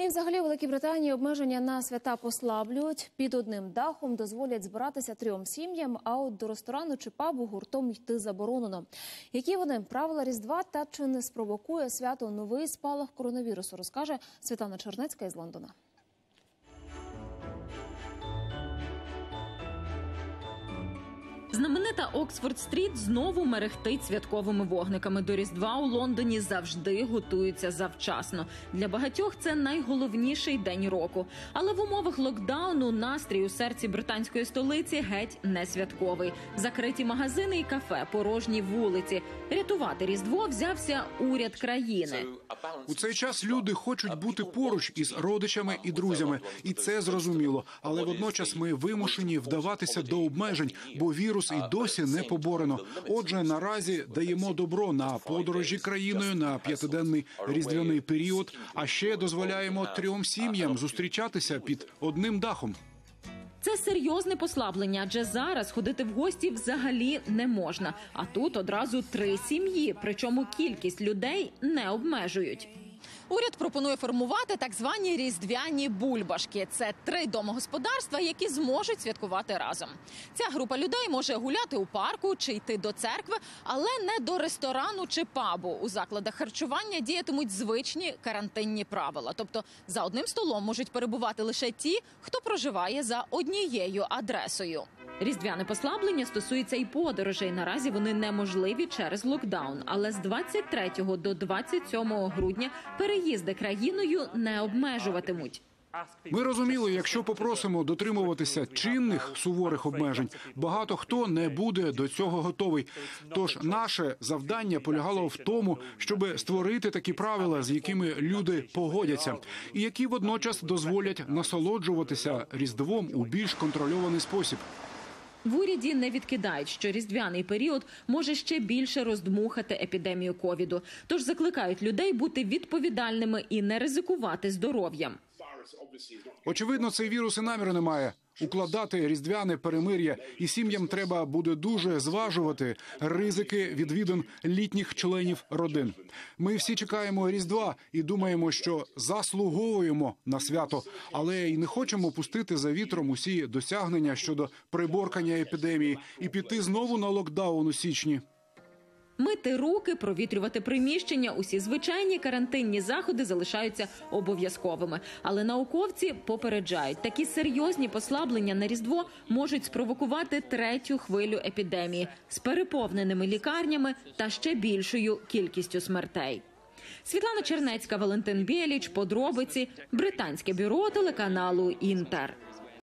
І взагалі в Великій Британії обмеження на свята послаблюють. Під одним дахом дозволять збиратися трьом сім'ям, а от до ресторану чи пабу гуртом йти заборонено. Які вони правила Різдва та чи не спровокує свято новий спалах коронавірусу, розкаже Світлана Чернецька із Лондона. Знаменита Оксфорд-стріт знову мерехтить святковими вогниками. До Різдва у Лондоні завжди готуються завчасно. Для багатьох це найголовніший день року. Але в умовах локдауну настрій у серці британської столиці геть не святковий. Закриті магазини і кафе, порожні вулиці. Рятувати Різдво взявся уряд країни. У цей час люди хочуть бути поруч із родичами і друзями, і це зрозуміло. Але водночас ми вимушені вдаватися до обмежень, бо вірус і досі не поборено. Отже, наразі даємо добро на подорожі країною на п'ятиденний різдвяний період. А ще дозволяємо трьом сім'ям зустрічатися під одним дахом. Це серйозне послаблення, адже зараз ходити в гості взагалі не можна. А тут одразу три сім'ї, причому кількість людей не обмежують. Уряд пропонує формувати так звані різдвяні бульбашки. Це три домогосподарства, які зможуть святкувати разом. Ця група людей може гуляти у парку чи йти до церкви, але не до ресторану чи пабу. У закладах харчування діятимуть звичні карантинні правила. Тобто за одним столом можуть перебувати лише ті, хто проживає за однією адресою. Різдвяне послаблення стосується і подорожей. Наразі вони неможливі через локдаун. Але з 23 до 27 грудня переїзди країною не обмежуватимуть. Ми розуміли, якщо попросимо дотримуватися чинних суворих обмежень, багато хто не буде до цього готовий. Тож наше завдання полягало в тому, щоб створити такі правила, з якими люди погодяться, і які водночас дозволять насолоджуватися різдвом у більш контрольований спосіб. В уряді не відкидають, що різдвяний період може ще більше роздмухати епідемію ковіду. Тож закликають людей бути відповідальними і не ризикувати здоров'ям. Очевидно, цей вірус і наміру не має. Укладати різдвяне перемир'я і сім'ям треба буде дуже зважувати ризики відвідин літніх членів родин. Ми всі чекаємо різдва і думаємо, що заслуговуємо на свято, але й не хочемо пустити за вітром усі досягнення щодо приборкання епідемії і піти знову на локдаун у січні. Мити руки, провітрювати приміщення. Усі звичайні карантинні заходи залишаються обов'язковими. Але науковці попереджають, такі серйозні послаблення на різдво можуть спровокувати третю хвилю епідемії з переповненими лікарнями та ще більшою кількістю смертей. Світлана Чернецька, Валентин Біліч, подробиці, британське бюро телеканалу Інтер.